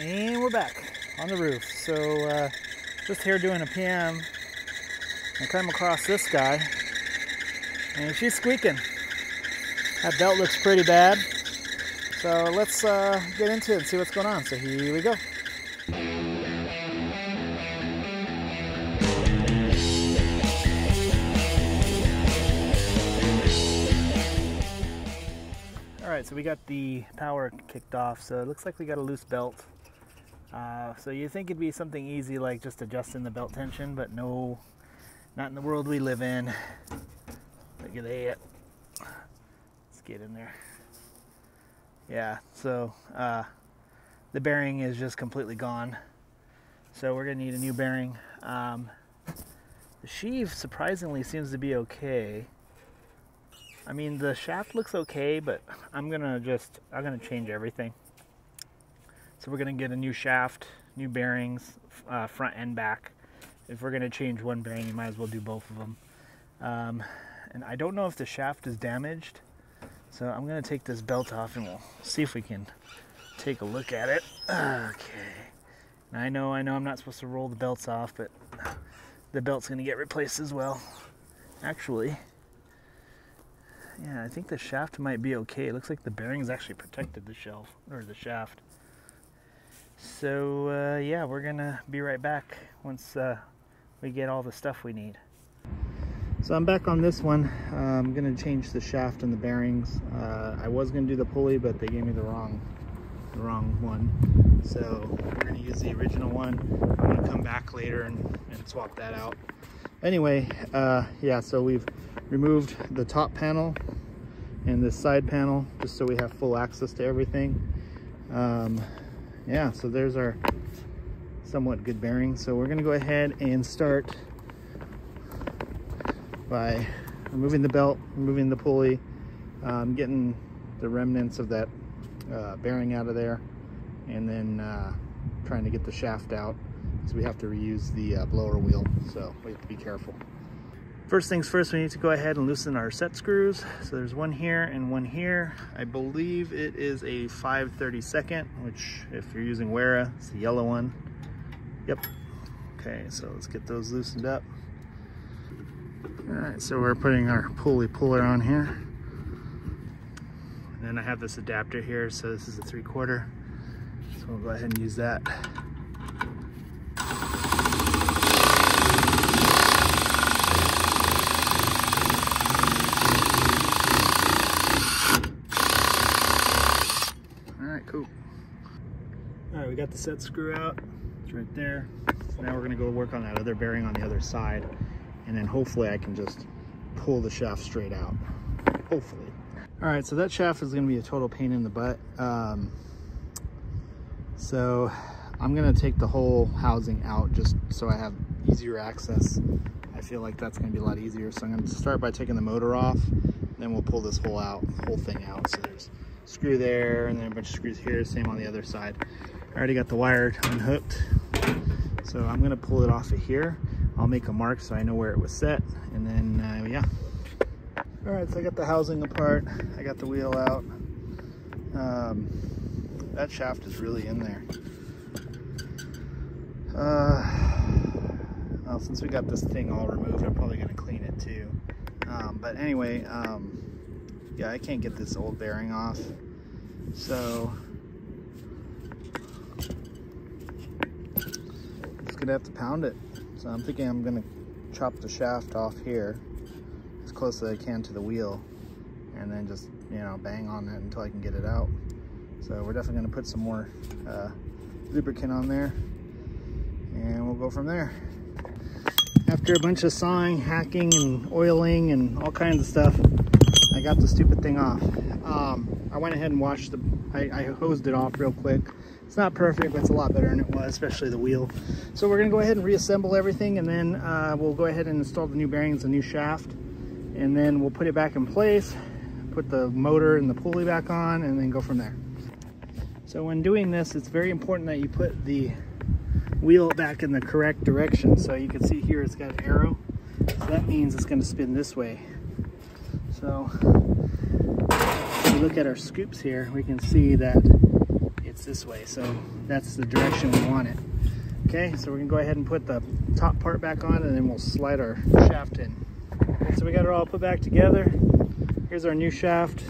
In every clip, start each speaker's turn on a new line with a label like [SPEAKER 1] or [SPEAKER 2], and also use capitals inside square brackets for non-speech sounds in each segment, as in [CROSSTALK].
[SPEAKER 1] And we're back on the roof. So uh, just here doing a PM. I come across this guy and she's squeaking. That belt looks pretty bad. So let's uh, get into it and see what's going on. So here we go. Alright, so we got the power kicked off. So it looks like we got a loose belt. Uh, so you think it'd be something easy like just adjusting the belt tension, but no, not in the world we live in. Look at that. Let's get in there. Yeah, so uh, the bearing is just completely gone. So we're gonna need a new bearing. Um, the sheave surprisingly seems to be okay. I mean, the shaft looks okay, but I'm gonna just, I'm gonna change everything. So we're gonna get a new shaft, new bearings, uh, front and back. If we're gonna change one bearing, you might as well do both of them. Um, and I don't know if the shaft is damaged. So I'm gonna take this belt off and we'll see if we can take a look at it. Okay. Now I know, I know I'm not supposed to roll the belts off, but the belt's gonna get replaced as well. Actually, yeah, I think the shaft might be okay. It looks like the bearings actually protected the shelf or the shaft. So uh, yeah, we're gonna be right back once uh, we get all the stuff we need. So I'm back on this one. Uh, I'm gonna change the shaft and the bearings. Uh, I was gonna do the pulley, but they gave me the wrong, the wrong one. So we're gonna use the original one. I'm gonna come back later and, and swap that out. Anyway, uh, yeah, so we've removed the top panel and this side panel just so we have full access to everything. Um, yeah, so there's our somewhat good bearing. So we're gonna go ahead and start by removing the belt, removing the pulley, um, getting the remnants of that uh, bearing out of there, and then uh, trying to get the shaft out because we have to reuse the uh, blower wheel, so we have to be careful. First things first, we need to go ahead and loosen our set screws. So there's one here and one here. I believe it is a 532nd, which if you're using Wera, it's the yellow one. Yep. Okay, so let's get those loosened up. All right, so we're putting our pulley puller on here. And then I have this adapter here, so this is a three quarter. So we'll go ahead and use that. All right, cool. All right, we got the set screw out. It's right there. So now we're gonna go work on that other bearing on the other side. And then hopefully I can just pull the shaft straight out. Hopefully. All right, so that shaft is gonna be a total pain in the butt. Um, so I'm gonna take the whole housing out just so I have easier access. I feel like that's gonna be a lot easier. So I'm gonna start by taking the motor off, then we'll pull this whole out, whole thing out. So there's screw there and then a bunch of screws here, same on the other side. I already got the wire unhooked. So I'm gonna pull it off of here. I'll make a mark so I know where it was set and then uh, yeah. All right, so I got the housing apart. I got the wheel out. Um, that shaft is really in there. Uh, well, since we got this thing all removed, I'm probably gonna clean it too. Um, but anyway, um, yeah, I can't get this old bearing off. So, just gonna have to pound it. So I'm thinking I'm gonna chop the shaft off here as close as I can to the wheel and then just, you know, bang on it until I can get it out. So we're definitely gonna put some more uh, lubricant on there and we'll go from there. After a bunch of sawing, hacking, and oiling, and all kinds of stuff, I got the stupid thing off. Um, I went ahead and washed the, I, I hosed it off real quick. It's not perfect, but it's a lot better than it was, especially the wheel. So we're gonna go ahead and reassemble everything, and then uh, we'll go ahead and install the new bearings, the new shaft, and then we'll put it back in place, put the motor and the pulley back on, and then go from there. So when doing this, it's very important that you put the wheel back in the correct direction. So you can see here it's got an arrow. So that means it's to spin this way. So if we look at our scoops here, we can see that it's this way. So that's the direction we want it. Okay, so we're gonna go ahead and put the top part back on and then we'll slide our shaft in. So we got it all put back together. Here's our new shaft.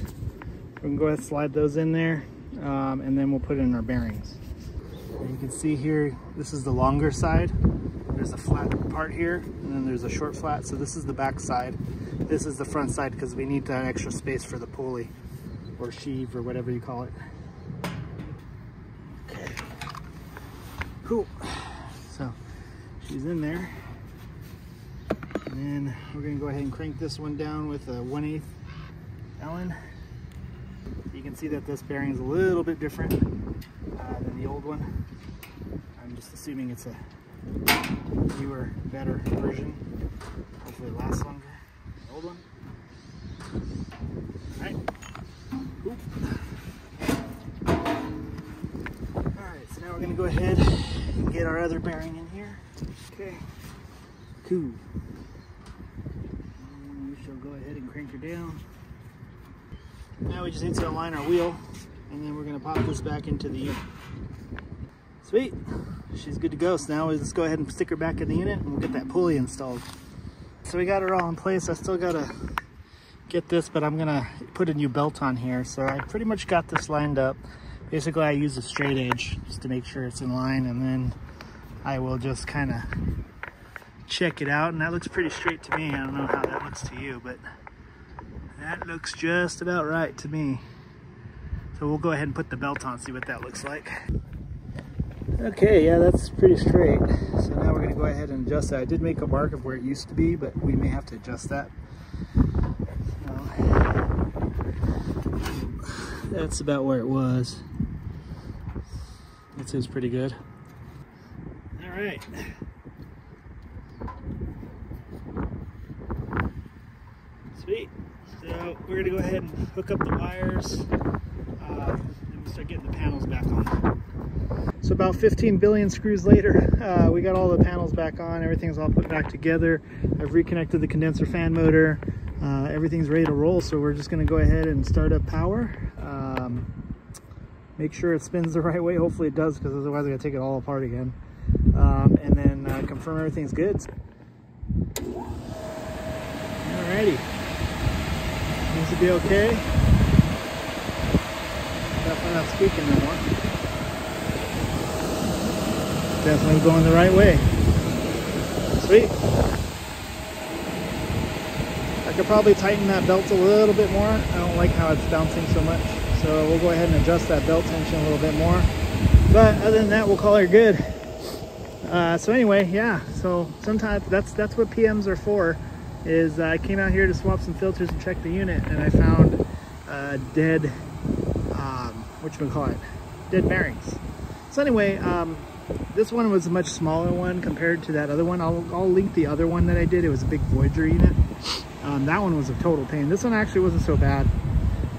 [SPEAKER 1] We can go ahead and slide those in there um, and then we'll put in our bearings. And you can see here, this is the longer side. There's a flat part here and then there's a short flat. So this is the back side. This is the front side because we need that extra space for the pulley or sheave or whatever you call it. Okay, cool. So she's in there. And then we're gonna go ahead and crank this one down with a 1 8 Allen. You can see that this bearing is a little bit different uh, than the old one. I'm just assuming it's a newer, better version. Hopefully it lasts longer than the old one. All right. Alright, so now we're going to go ahead and get our other bearing in here. Okay. Cool. And we shall go ahead and crank her down. Now we just need to align our wheel and then we're going to pop this back into the unit. Sweet. She's good to go. So now let's go ahead and stick her back in the unit and we'll get that pulley installed. So we got her all in place. I still got to get this, but I'm gonna put a new belt on here. So I pretty much got this lined up. Basically, I use a straight edge just to make sure it's in line, and then I will just kind of check it out. And that looks pretty straight to me. I don't know how that looks to you, but that looks just about right to me. So we'll go ahead and put the belt on, see what that looks like. Okay, yeah, that's pretty straight. So now we're gonna go ahead and adjust that. I did make a mark of where it used to be, but we may have to adjust that. that's about where it was. That seems pretty good. All right. Sweet. So we're gonna go ahead and hook up the wires we'll start getting the panels back on. So about 15 billion screws later, uh, we got all the panels back on, everything's all put back together. I've reconnected the condenser fan motor, uh, everything's ready to roll. So we're just gonna go ahead and start up power. Um, make sure it spins the [LAUGHS] right way. Hopefully it does because otherwise I gotta take it all apart again. Um, and then uh, confirm everything's good. Alrighty. Seems to be okay. Definitely not squeaking no more. Definitely going the right way. Sweet. I could probably tighten that belt a little bit more. I don't like how it's bouncing so much. So we'll go ahead and adjust that belt tension a little bit more. But other than that, we'll call her good. Uh, so anyway, yeah, so sometimes that's that's what PMs are for, is I came out here to swap some filters and check the unit and I found uh, dead, what you call it, dead bearings. So anyway, um, this one was a much smaller one compared to that other one. I'll, I'll link the other one that I did. It was a big Voyager unit. Um, that one was a total pain. This one actually wasn't so bad.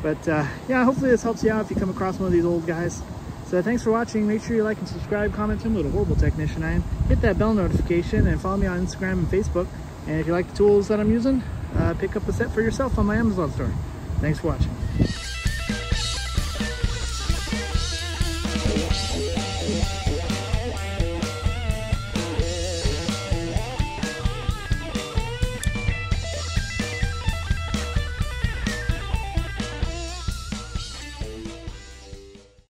[SPEAKER 1] But uh, yeah, hopefully this helps you out if you come across one of these old guys. So thanks for watching. Make sure you like and subscribe, comment, me what a horrible technician I am. Hit that bell notification and follow me on Instagram and Facebook. And if you like the tools that I'm using, uh, pick up a set for yourself on my Amazon store. Thanks for watching.